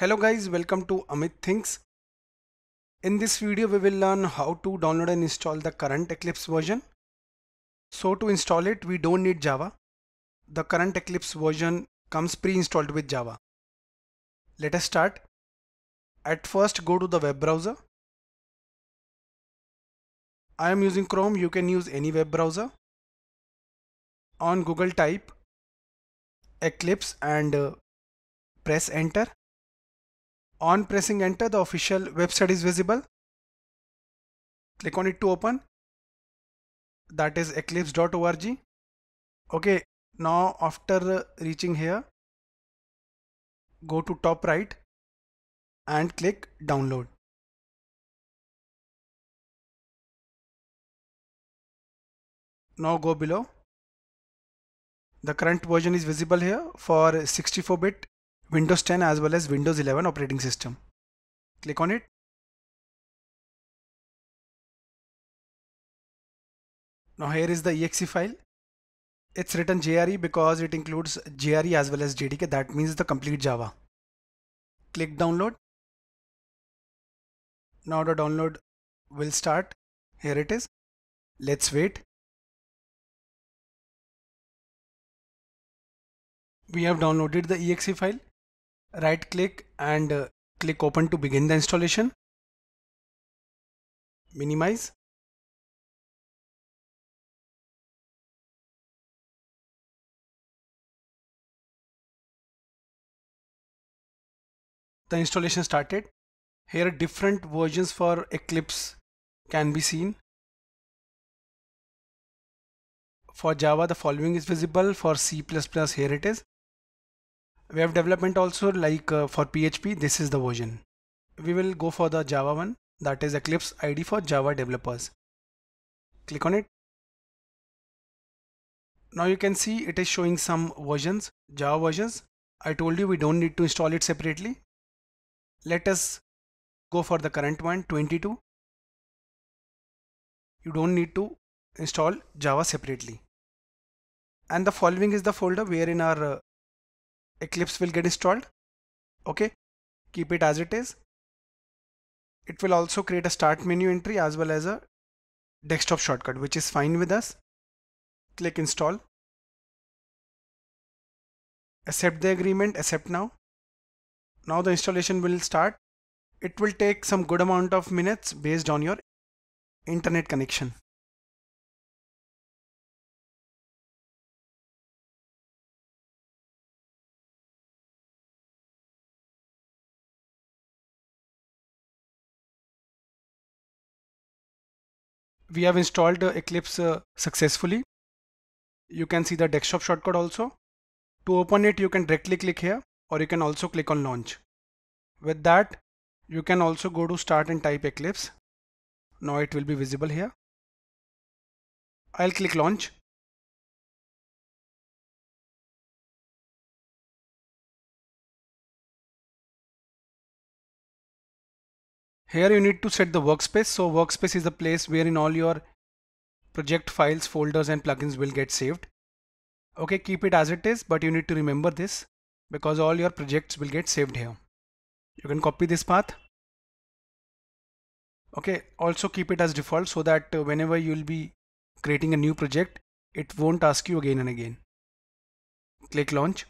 Hello guys, welcome to Amit Thinks. In this video we will learn how to download and install the current Eclipse version. So to install it we don't need Java. The current Eclipse version comes pre-installed with Java. Let us start. At first go to the web browser. I am using Chrome, you can use any web browser. On Google type Eclipse and uh, press enter on pressing enter, the official website is visible. Click on it to open. That is eclipse.org. Okay, now after reaching here, go to top right and click download. Now go below. The current version is visible here for 64-bit Windows 10 as well as Windows 11 operating system. Click on it. Now here is the exe file. It's written JRE because it includes JRE as well as JDK. That means the complete Java. Click download. Now the download will start. Here it is. Let's wait. We have downloaded the exe file right click and uh, click open to begin the installation. Minimize. The installation started. Here different versions for Eclipse can be seen. For Java the following is visible. For C++ here it is web development also like uh, for PHP this is the version. We will go for the Java one that is Eclipse IDE for Java developers. Click on it. Now you can see it is showing some versions Java versions. I told you we don't need to install it separately. Let us go for the current one 22 you don't need to install Java separately. And the following is the folder wherein our uh, Eclipse will get installed. Okay, keep it as it is. It will also create a start menu entry as well as a desktop shortcut, which is fine with us. Click install. Accept the agreement, accept now. Now the installation will start. It will take some good amount of minutes based on your internet connection. We have installed Eclipse uh, successfully. You can see the desktop shortcut also. To open it, you can directly click here or you can also click on launch. With that, you can also go to start and type Eclipse. Now it will be visible here. I'll click launch. Here you need to set the workspace. So workspace is the place wherein all your project files, folders and plugins will get saved. Okay, keep it as it is, but you need to remember this because all your projects will get saved here. You can copy this path. Okay, also keep it as default so that uh, whenever you will be creating a new project, it won't ask you again and again. Click launch.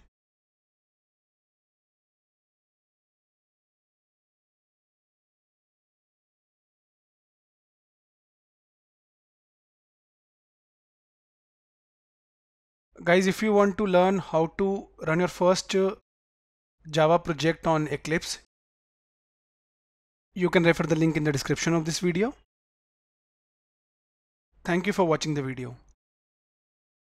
Guys if you want to learn how to run your first uh, java project on eclipse you can refer the link in the description of this video. Thank you for watching the video